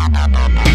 na na na na.